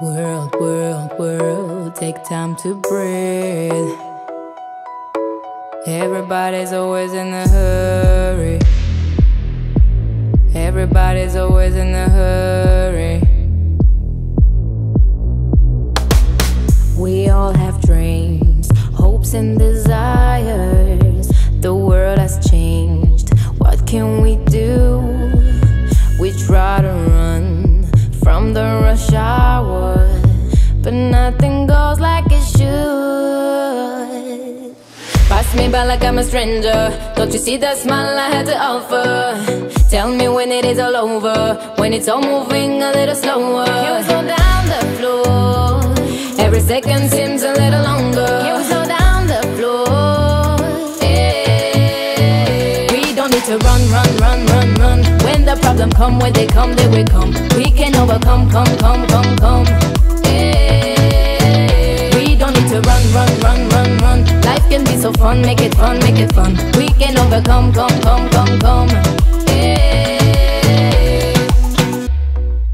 World, world, world, take time to breathe. Everybody's always in a hurry. Everybody's always in a hurry. We all have dreams, hopes, and desires. The world has changed. What can we do? We try to run from the rush hour, Pass me by like I'm a stranger. Don't you see that smile I had to offer? Tell me when it is all over, when it's all moving a little slower. You slow down the flow. Every second seems a little longer. You slow down the flow. Yeah. We don't need to run, run, run, run, run. When the problem come, when they come, they will come. We can overcome, come, come, come, come. Be so fun, make it fun, make it fun. We can overcome, come, come, come, come. Yeah.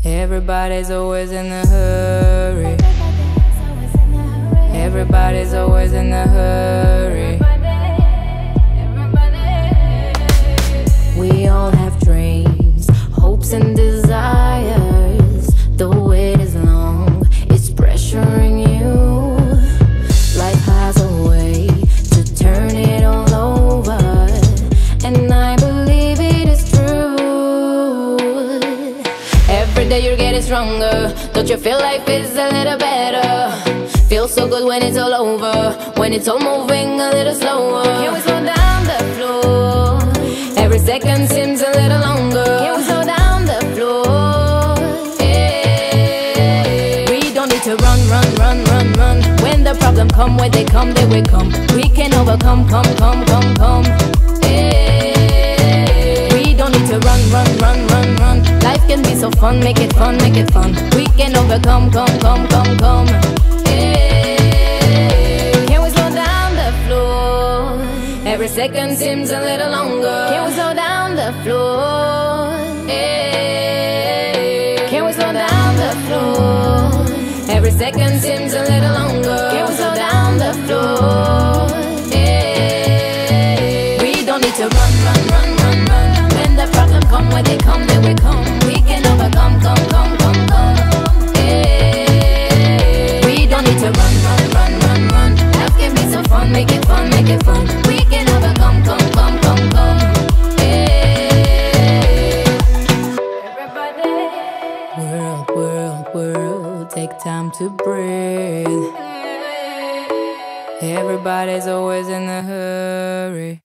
Everybody's always in a hurry. Everybody's always in a hurry. Stronger. Don't you feel life is a little better? Feels so good when it's all over, when it's all moving a little slower. Can we slow down the flow? Every second seems a little longer. Can we slow down the flow? Yeah. We don't need to run, run, run, run, run. When the problem come, when they come, they will come. We can overcome, come, come, come, come. Yeah. We don't need to run, run, run, run, run. Life can be so fun, make it fun, make it fun. We can overcome, come, come, come, come. Yeah. Can we slow down the flow? Every second seems a little longer. Can we slow down the flow? Yeah. Can we slow down the flow? Every second seems a little longer. World, world, world, take time to breathe. Everybody's always in a hurry.